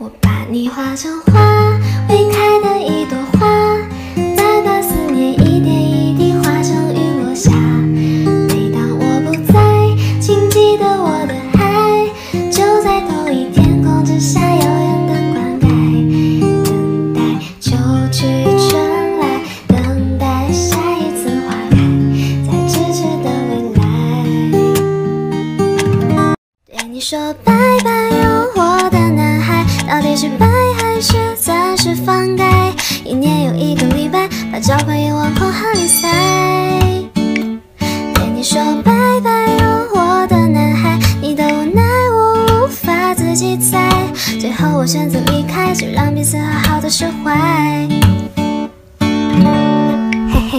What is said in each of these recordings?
我把你画成花，未开的一朵花，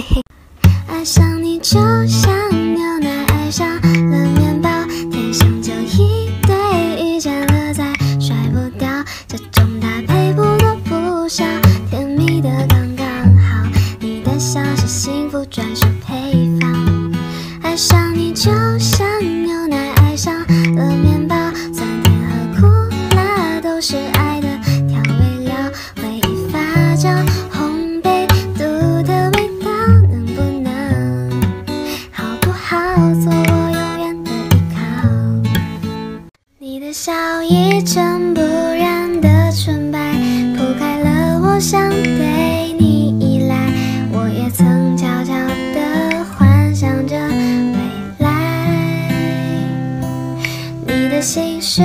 嘿，爱上你就像牛奶爱上了面包，天生就一对，遇见了再甩不掉，这种搭配不多不少，甜蜜的刚刚好，你的笑是幸福专属配是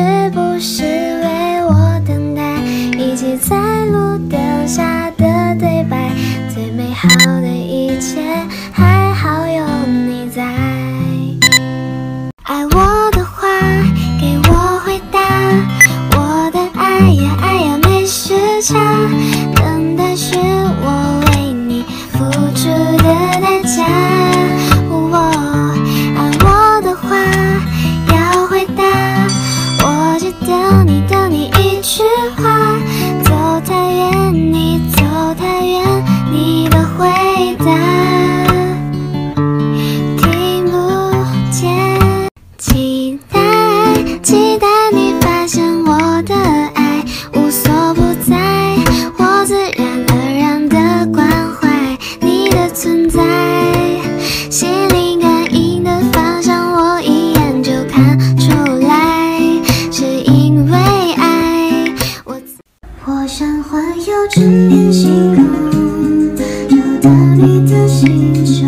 想环游整片星空，找到你的星球，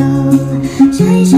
摘下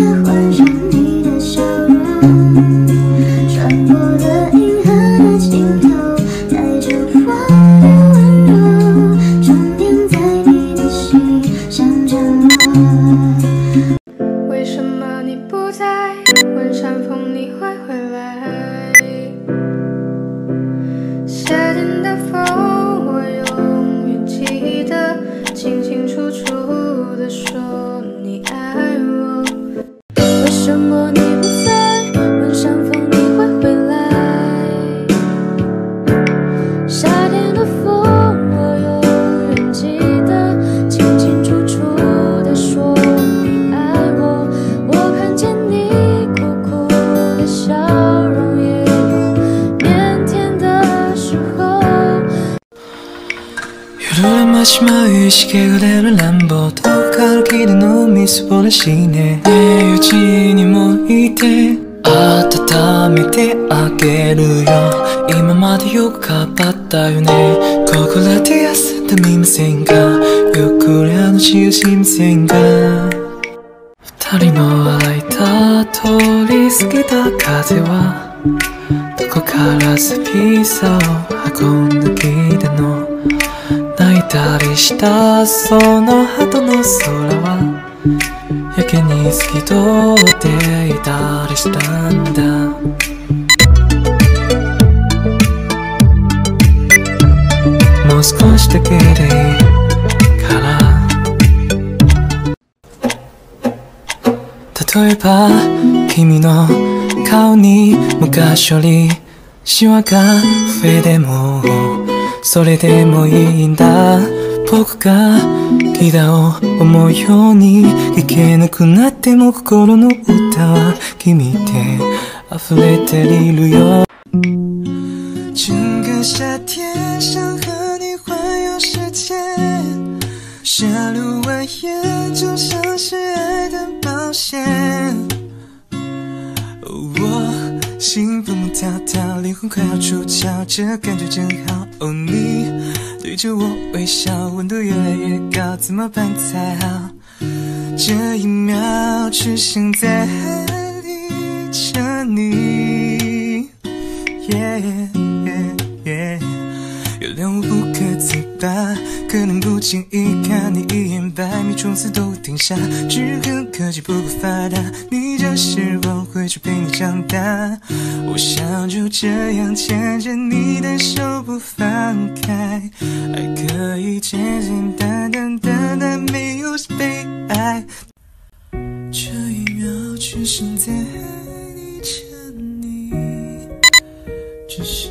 쉽게 그대를 난보도 가로길에 너무 미스버리시 네. 내 유진이 모이温めてあげるよ今までよかったよねここらで休んでみませんかよくり話しませんか二人の洗いた通り過ぎた風はどこからスピースを運んできりしたその後の空はやけに透き通っていたりしたんだ。もう少しだけでいいから。例えば君の顔に昔よりシワが増えてもそれでもいいんだ。僕がギターを思うように弾けなくなっても心の歌は君って溢れているよ。跳跳，灵魂快要出窍，这感觉真好。哦，你对着我微笑，温度越来越高，怎么办才好？这一秒，只想在海里着你。Yeah, yeah, yeah 原谅我不可自拔，经意看你一眼，百米冲刺都停下。只恨科技不够发达，你这时光会去陪你长大。我想就这样牵着你的手不放开，爱可以简简单单单单，没有悲哀。这一秒只想在爱里着你，这世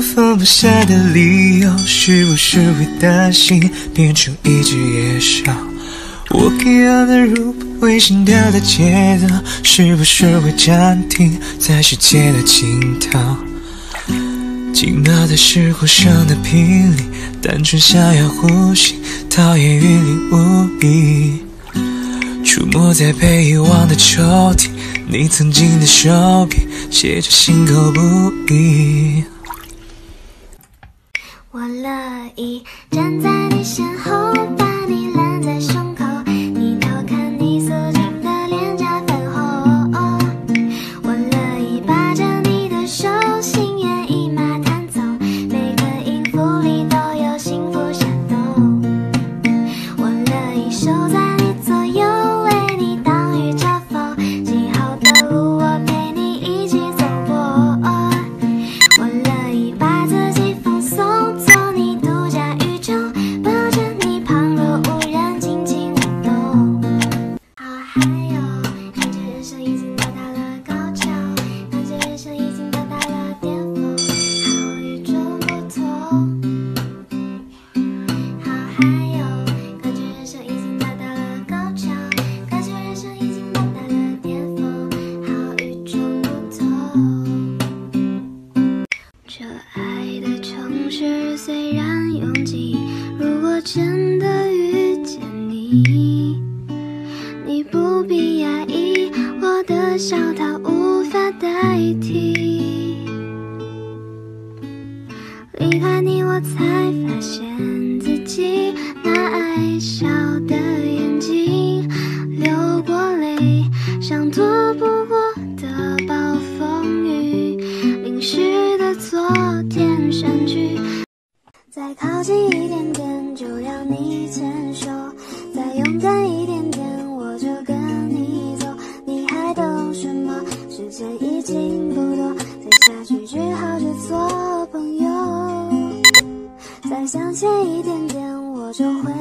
放不下的理由，是不是会担心变成一只野兽？我给爱的如微心跳的节奏，是不是会暂停在世界的尽头？寂寞的是互相的频率，单纯想要呼吸，讨厌云里雾里。出没在被遗忘的抽屉，你曾经的手笔写着心口不一。我乐意站在你身后，把你揽在胸口，你偷看你素净的脸颊粉红。我乐意把着你的手，心猿意马弹奏，每个音符里都有幸福闪动。我乐意守在想只好就做朋友。再向前一点点，我就会。